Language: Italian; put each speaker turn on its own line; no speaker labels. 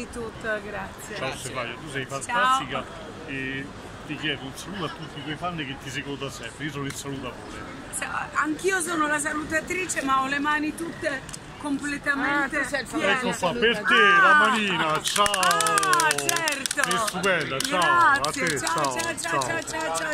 di tutto, grazie.
Ciao Stefania, tu sei fantastica e ti chiedo un saluto a tutti i tuoi fan che ti seguono da sempre. Io sono il salutatore.
Anch'io sono la salutatrice, ma ho le mani tutte completamente
Ah,
piene.
Ecco qua, per te la ah! manina, ah, ciao!
Ah, certo.
Sei stupenda, ciao!
Grazie,
a te,
ciao, ciao, ciao, ciao, ciao, ciao.